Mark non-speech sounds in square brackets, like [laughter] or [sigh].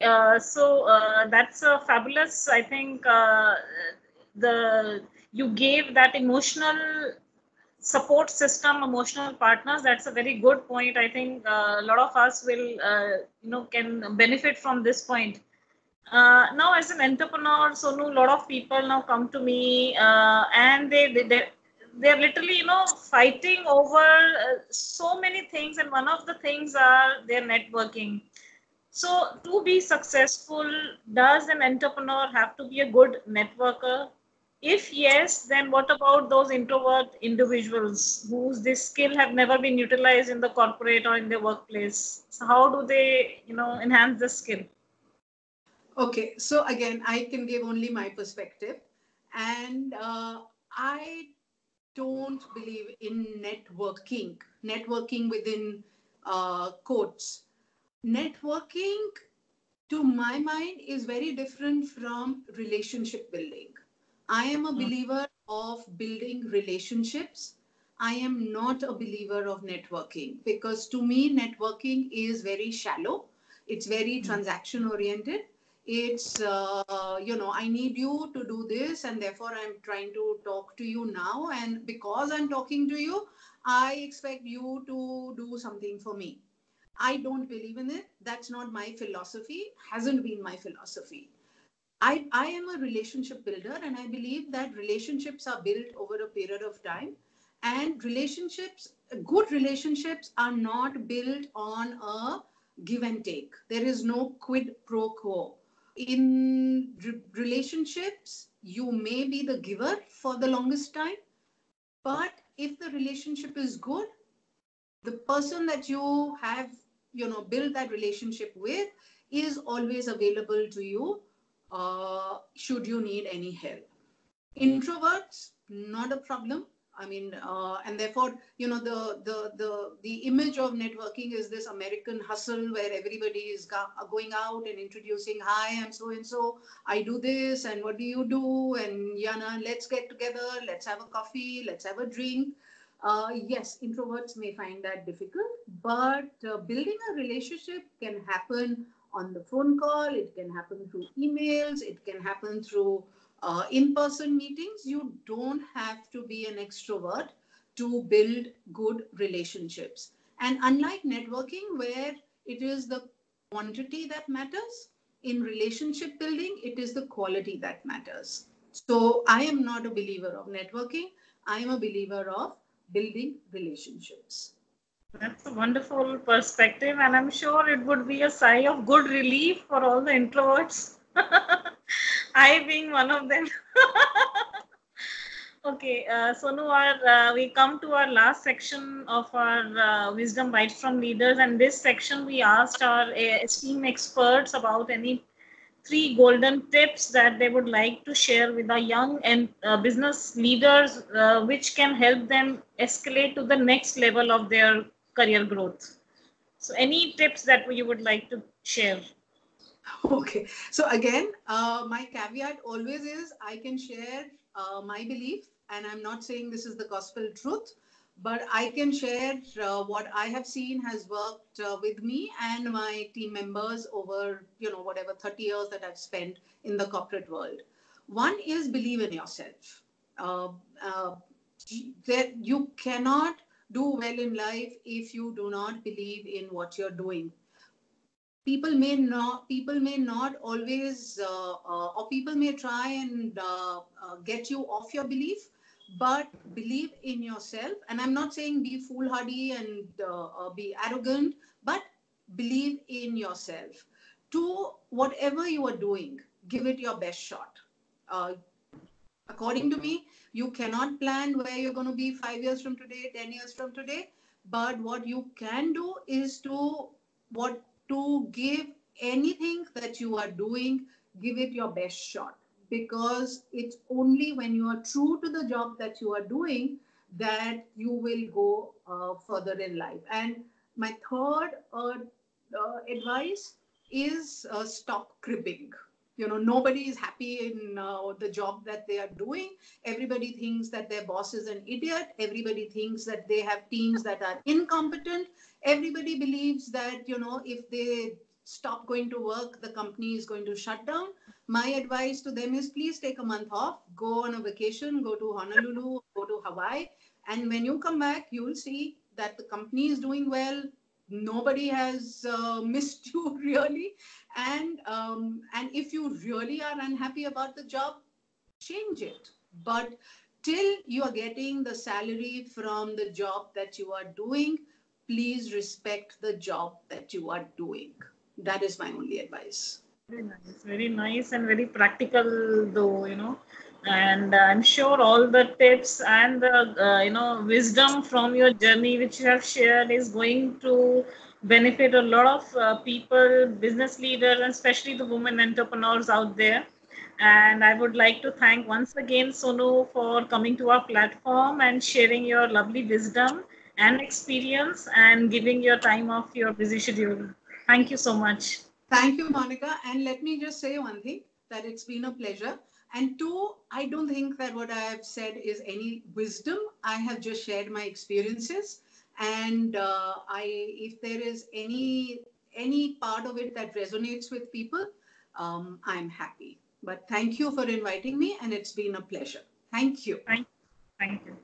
uh, so uh, that's a fabulous. I think uh, the you gave that emotional support system, emotional partners. That's a very good point. I think uh, a lot of us will, uh, you know, can benefit from this point. Uh, now, as an entrepreneur, so a lot of people now come to me and they, they, they they're literally you know fighting over uh, so many things and one of the things are their networking so to be successful does an entrepreneur have to be a good networker? If yes then what about those introvert individuals whose this skill have never been utilized in the corporate or in their workplace? So how do they you know enhance the skill? Okay so again i can give only my perspective. And uh, i don't believe in networking, networking within uh, quotes. Networking, to my mind, is very different from relationship building. I am a hmm. believer of building relationships. I am not a believer of networking because to me, networking is very shallow. It's very hmm. transaction oriented it's uh, you know i need you to do this and therefore i'm trying to talk to you now and because i'm talking to you i expect you to do something for me i don't believe in it. That's not my philosophy. Hasn't been my philosophy. I, I am a relationship builder and i believe that relationships are built over a period of time and relationships good relationships are not built on a give and take. There is no quid pro quo. In re- relationships, you may be the giver for the longest time, but if the relationship is good, the person that you have, you know, build that relationship with is always available to you uh, should you need any help. Introverts, not a problem. I mean, uh, and therefore, you know, the, the the the image of networking is this American hustle where everybody is go- going out and introducing, "Hi, I'm so and so. I do this, and what do you do?" And Yana, let's get together. Let's have a coffee. Let's have a drink. Uh, yes, introverts may find that difficult, but uh, building a relationship can happen on the phone call. It can happen through emails. It can happen through uh, in-person meetings, you don't have to be an extrovert to build good relationships. And unlike networking, where it is the quantity that matters, in relationship building, it is the quality that matters. So I am not a believer of networking. I am a believer of building relationships. That's a wonderful perspective, and I'm sure it would be a sigh of good relief for all the introverts. [laughs] I being one of them. [laughs] okay, uh, Sonu, our, uh, we come to our last section of our uh, Wisdom Bites from Leaders. And this section, we asked our uh, esteemed experts about any three golden tips that they would like to share with our young and uh, business leaders, uh, which can help them escalate to the next level of their career growth. So, any tips that you would like to share? Okay. So again, uh, my caveat always is I can share uh, my belief, and I'm not saying this is the gospel truth, but I can share uh, what I have seen has worked uh, with me and my team members over, you know, whatever 30 years that I've spent in the corporate world. One is believe in yourself. Uh, uh, that you cannot do well in life if you do not believe in what you're doing people may not people may not always uh, uh, or people may try and get you off your belief but believe in yourself. And i'm not saying be foolhardy and uh, uh, be arrogant but believe in yourself. To whatever you are doing give it your best shot. According to me you cannot plan where you're going to be 5 years from today 10 years from today. But what you can do is to what to give anything that you are doing, give it your best shot because it's only when you are true to the job that you are doing that you will go uh, further in life. And my third uh, uh, advice is uh, stop cribbing. You know, nobody is happy in uh, the job that they are doing. Everybody thinks that their boss is an idiot. Everybody thinks that they have teams that are incompetent everybody believes that you know if they stop going to work, the company is going to shut down. My advice to them is please take a month off, go on a vacation, go to Honolulu, go to Hawaii. And when you come back, you will see that the company is doing well. Nobody has uh, [laughs] missed you really. And, um, and if you really are unhappy about the job, change it. But till you are getting the salary from the job that you are doing, please respect the job that you are doing. That is my only advice. Very nice, very nice, and very practical, though, you know. And I'm sure all the tips and the uh, you know wisdom from your journey, which you have shared, is going to benefit a lot of uh, people, business leaders, and especially the women entrepreneurs out there and I would like to thank once again Sonu for coming to our platform and sharing your lovely wisdom and experience and giving your time off your busy schedule. Thank you so much. Thank you, Monika. And let me just say one thing that it's been a pleasure. And two, I don't think that what I have said is any wisdom. I have just shared my experiences. And uh, I, if there is any any part of it that resonates with people, um, I'm happy. But thank you for inviting me, and it's been a pleasure. Thank you. Thank, thank you.